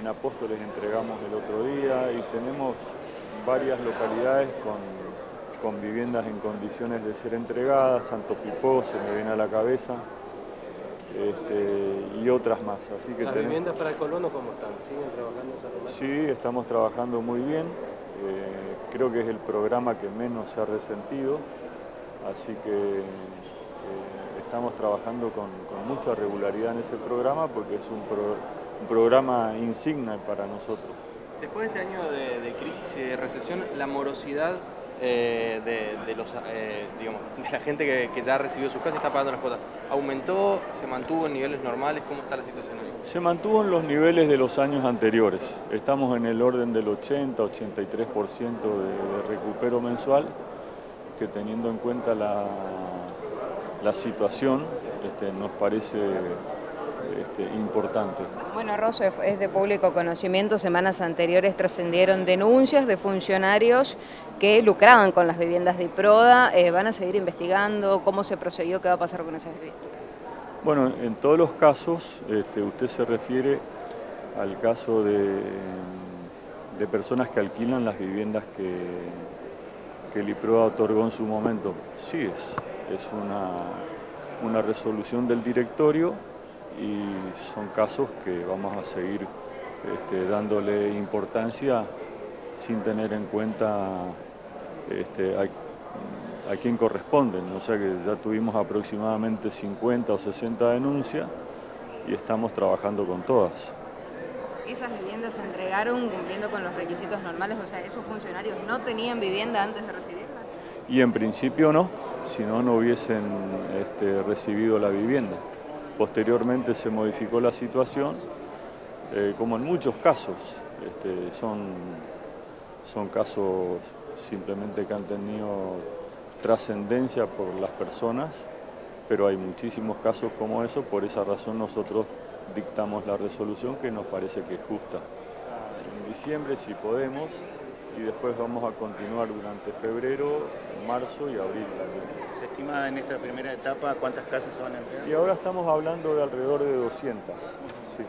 en Apóstoles entregamos el otro día y tenemos varias localidades con, con viviendas en condiciones de ser entregadas, Santo Pipó se me viene a la cabeza, este, y otras más. Así que ¿Las tenemos- viviendas para colonos cómo están? ¿Siguen trabajando esa? Sí, estamos trabajando muy bien. eh, creo que es el programa que menos se ha resentido, así que estamos trabajando con, con mucha regularidad en ese programa porque es un, pro- un programa insignia para nosotros. Después de este año de, de crisis y de recesión, la morosidad eh, de, de los, eh, digamos, de la gente que, que ya ha recibido sus casas y está pagando las cuotas, ¿aumentó, se mantuvo en niveles normales? ¿Cómo está la situación hoy? Se mantuvo en los niveles de los años anteriores. Estamos en el orden del 80-83% de, de recupero mensual, que teniendo en cuenta la, la situación este, nos parece este, importante. Bueno, Rosso, es- de público conocimiento, semanas anteriores trascendieron denuncias de funcionarios que lucraban con las viviendas de Proda. Eh, ¿Van a seguir investigando? ¿Cómo se procedió? ¿Qué va a pasar con esas viviendas? Bueno, en todos los casos, este, usted se refiere al caso de, de personas que alquilan las viviendas que, que el IPROA otorgó en su momento. Sí, es, es una, una resolución del directorio y son casos que vamos a seguir este, dándole importancia sin tener en cuenta este, a, a quién corresponden. O sea que ya tuvimos aproximadamente 50 o 60 denuncias y estamos trabajando con todas. ¿Esas viviendas se entregaron cumpliendo con los requisitos normales? O sea, ¿esos funcionarios no tenían vivienda antes de recibirlas? Y en principio no, si no, no hubiesen este, recibido la vivienda. Posteriormente se modificó la situación, eh, como en muchos casos. Este, son, son casos simplemente que han tenido trascendencia por las personas, pero hay muchísimos casos como eso, por esa razón nosotros dictamos la resolución que nos parece que es justa. En diciembre si podemos y después vamos a continuar durante febrero, marzo y abril también. ¿Se estima en esta primera etapa cuántas casas se van a entregar? Y ahora estamos hablando de alrededor de 200. sí.